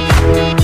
you.